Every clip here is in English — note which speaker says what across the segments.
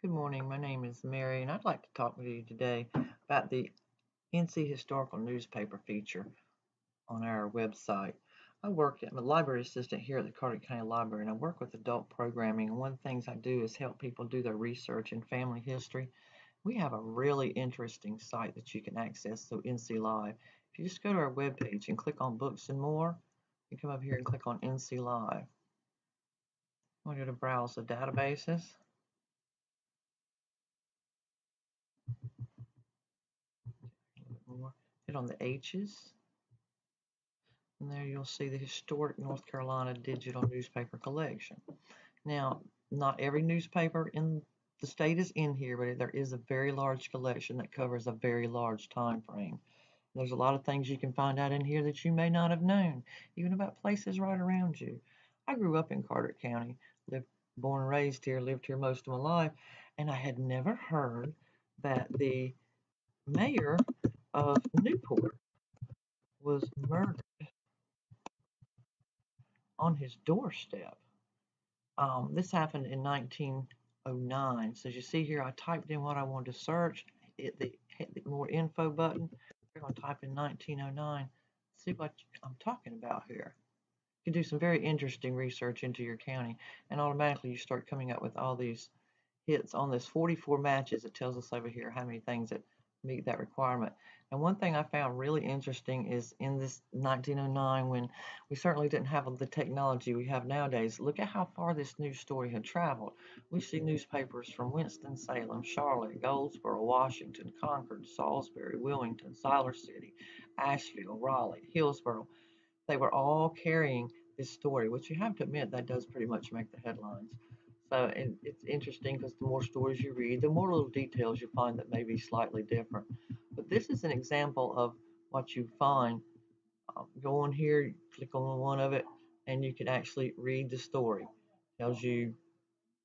Speaker 1: Good morning. My name is Mary, and I'd like to talk with you today about the NC Historical Newspaper feature on our website. I work, I'm a library assistant here at the Carteret County Library, and I work with adult programming. And one of the things I do is help people do their research in family history. We have a really interesting site that you can access through NC Live. If you just go to our webpage and click on Books and More, you come up here and click on NC Live. I'm going to browse the databases. more. Hit on the H's. And there you'll see the Historic North Carolina Digital Newspaper Collection. Now, not every newspaper in the state is in here, but there is a very large collection that covers a very large time frame. There's a lot of things you can find out in here that you may not have known, even about places right around you. I grew up in Carteret County, lived, born and raised here, lived here most of my life, and I had never heard that the mayor of Newport was murdered on his doorstep. Um, this happened in 1909. So as you see here, I typed in what I wanted to search. Hit the, hit the more info button. We're going to type in 1909. See what I'm talking about here. You can do some very interesting research into your county, and automatically you start coming up with all these hits on this 44 matches. It tells us over here how many things that meet that requirement. And one thing I found really interesting is in this 1909, when we certainly didn't have the technology we have nowadays, look at how far this news story had traveled. We see newspapers from Winston-Salem, Charlotte, Goldsboro, Washington, Concord, Salisbury, Wilmington, Siler City, Asheville, Raleigh, Hillsboro. They were all carrying this story, which you have to admit that does pretty much make the headlines. So it's interesting because the more stories you read, the more little details you find that may be slightly different. But this is an example of what you find. Uh, go on here, click on one of it, and you can actually read the story. Tells you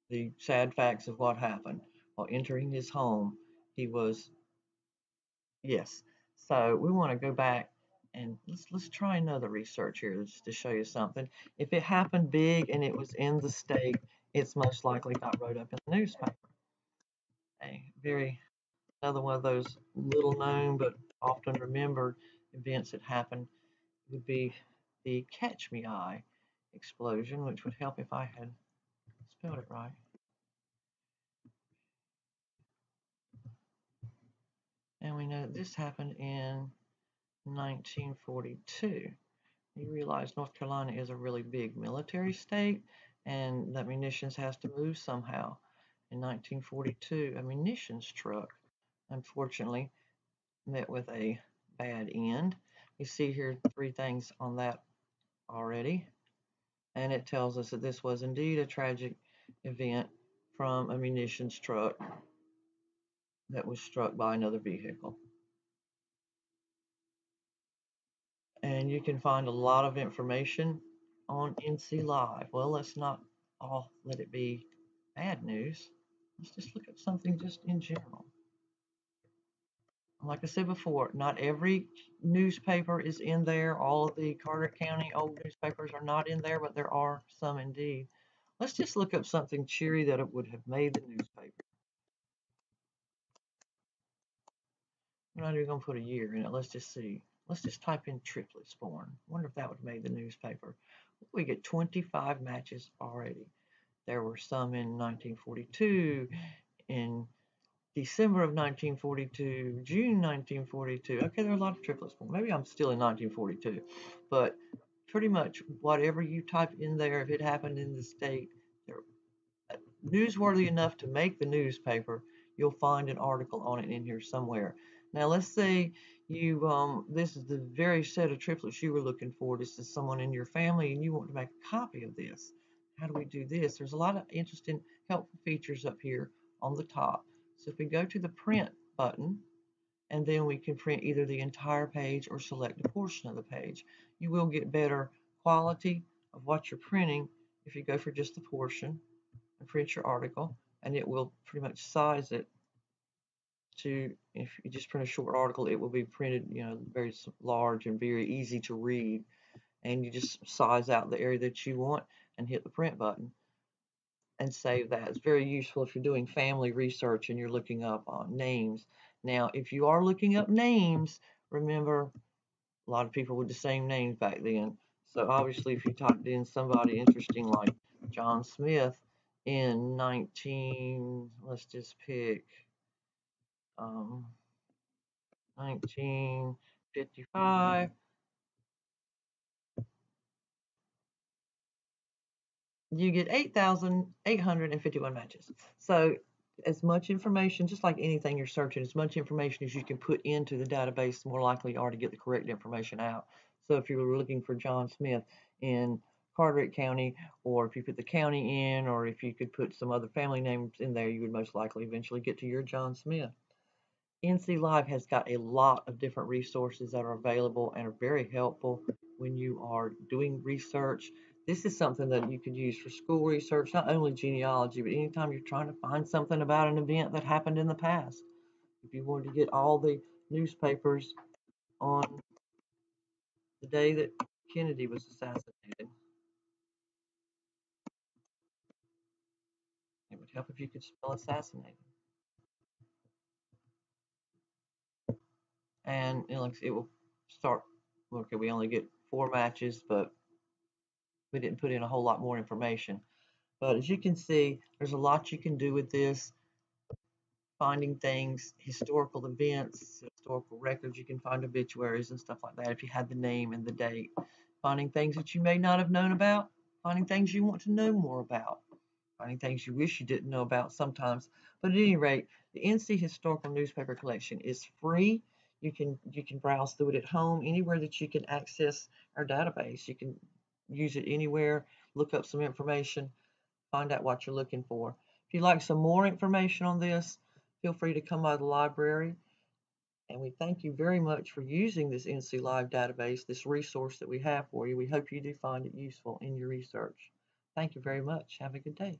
Speaker 1: the sad facts of what happened. While entering his home, he was, yes. So we want to go back and let's let's try another research here just to show you something. If it happened big and it was in the state, it's most likely got wrote up in the newspaper. A very another one of those little known but often remembered events that happened would be the Catch Me Eye explosion, which would help if I had spelled it right. And we know that this happened in 1942. You realize North Carolina is a really big military state, and that munitions has to move somehow. In 1942, a munitions truck, unfortunately, met with a bad end. You see here three things on that already, and it tells us that this was indeed a tragic event from a munitions truck that was struck by another vehicle. And you can find a lot of information on NC Live. Well, let's not all let it be bad news. Let's just look at something just in general. Like I said before, not every newspaper is in there. All of the Carteret County old newspapers are not in there, but there are some indeed. Let's just look up something cheery that it would have made the newspaper. We're not even going to put a year in it. Let's just see. Let's just type in triplets born. Wonder if that would made the newspaper we get 25 matches already. There were some in 1942, in December of 1942, June 1942. Okay, there are a lot of triplets. Born. Maybe I'm still in 1942, but pretty much whatever you type in there, if it happened in the state, uh, newsworthy enough to make the newspaper, you'll find an article on it in here somewhere. Now let's say you um, this is the very set of triplets you were looking for. This is someone in your family and you want to make a copy of this. How do we do this? There's a lot of interesting helpful features up here on the top. So if we go to the print button and then we can print either the entire page or select a portion of the page. You will get better quality of what you're printing if you go for just the portion and print your article and it will pretty much size it to if you just print a short article it will be printed you know very large and very easy to read and you just size out the area that you want and hit the print button and save that. It's very useful if you're doing family research and you're looking up names. Now, if you are looking up names, remember a lot of people with the same names back then. So obviously, if you typed in somebody interesting like John Smith in 19, let's just pick um, 1955. You get 8,851 matches. So as much information, just like anything you're searching, as much information as you can put into the database, the more likely you are to get the correct information out. So if you were looking for John Smith in Carteret County, or if you put the county in, or if you could put some other family names in there, you would most likely eventually get to your John Smith. NC Live has got a lot of different resources that are available and are very helpful when you are doing research. This is something that you could use for school research, not only genealogy, but anytime you're trying to find something about an event that happened in the past. If you wanted to get all the newspapers on the day that Kennedy was assassinated, it would help if you could spell assassinated. And it looks it will start. Okay, we only get four matches, but we didn't put in a whole lot more information. But as you can see, there's a lot you can do with this. Finding things, historical events, historical records, you can find obituaries and stuff like that if you had the name and the date. Finding things that you may not have known about, finding things you want to know more about, finding things you wish you didn't know about sometimes. But at any rate, the NC Historical Newspaper Collection is free. You can you can browse through it at home, anywhere that you can access our database. You can use it anywhere, look up some information, find out what you're looking for. If you'd like some more information on this, feel free to come by the library. And we thank you very much for using this NC Live database, this resource that we have for you. We hope you do find it useful in your research. Thank you very much. Have a good day.